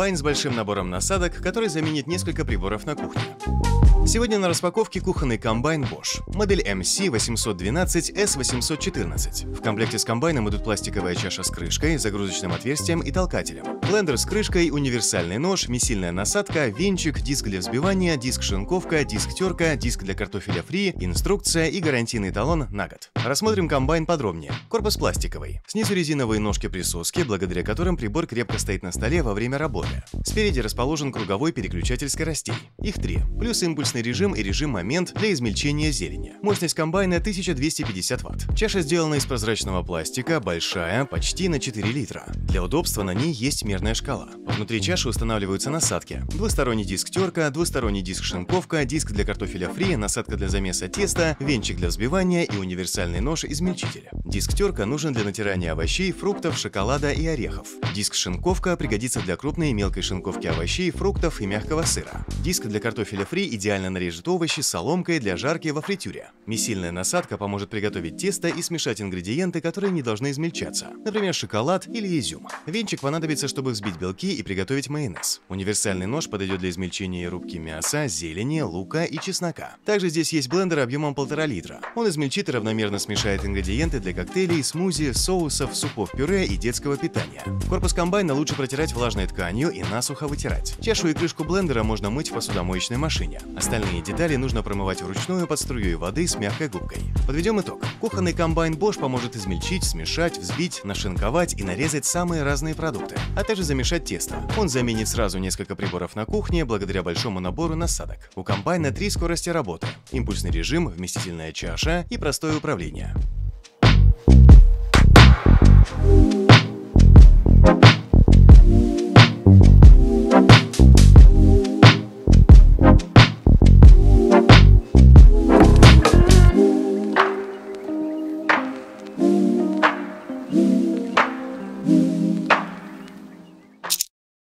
комбайн с большим набором насадок, который заменит несколько приборов на кухне. Сегодня на распаковке кухонный комбайн Bosch, модель MC812S814. В комплекте с комбайном идут пластиковая чаша с крышкой, загрузочным отверстием и толкателем, блендер с крышкой, универсальный нож, месильная насадка, венчик, диск для взбивания, диск-шинковка, диск-терка, диск для картофеля фри, инструкция и гарантийный талон на год. Рассмотрим комбайн подробнее. Корпус пластиковый. Снизу резиновые ножки-присоски, благодаря которым прибор крепко стоит на столе во время работы. Спереди расположен круговой переключатель скоростей. Их три. Плюс импульсный импульсный режим и режим момент для измельчения зелени. Мощность комбайна 1250 Вт. Чаша сделана из прозрачного пластика, большая, почти на 4 литра. Для удобства на ней есть мерная шкала. Внутри чаши устанавливаются насадки. Двусторонний диск терка, двусторонний диск шинковка, диск для картофеля фри, насадка для замеса теста, венчик для взбивания и универсальный нож-измельчитель. Диск терка нужен для натирания овощей, фруктов, шоколада и орехов. Диск шинковка пригодится для крупной и мелкой шинковки овощей, фруктов и мягкого сыра. Диск для картофеля фри идеально нарежет овощи соломкой для жарки во фритюре. Месильная насадка поможет приготовить тесто и смешать ингредиенты, которые не должны измельчаться, например, шоколад или изюм. Венчик понадобится, чтобы взбить белки и приготовить майонез. Универсальный нож подойдет для измельчения и рубки мяса, зелени, лука и чеснока. Также здесь есть блендер объемом 1,5 литра. Он измельчит и равномерно смешает ингредиенты для коктейлей, смузи, соусов, супов пюре и детского питания. Корпус комбайна лучше протирать влажной тканью и насухо вытирать. Чашу и крышку блендера можно мыть в посудомоечной машине. Остальные детали нужно промывать вручную под струей воды с мягкой губкой. Подведем итог. Кухонный комбайн Bosch поможет измельчить, смешать, взбить, нашинковать и нарезать самые разные продукты, а также замешать тесто. Он заменит сразу несколько приборов на кухне благодаря большому набору насадок. У комбайна три скорости работы – импульсный режим, вместительная чаша и простое управление.